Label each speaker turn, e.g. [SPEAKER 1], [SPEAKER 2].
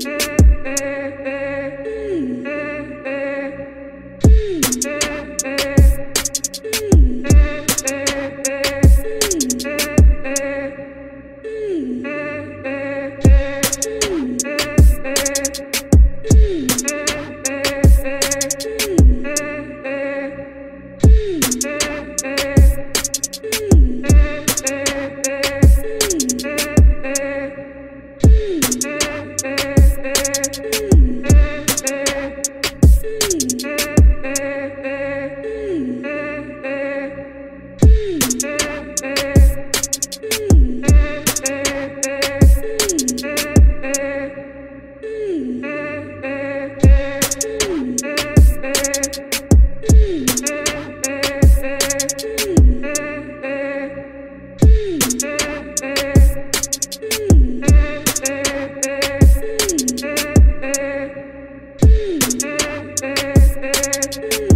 [SPEAKER 1] Hey, hey. Bye.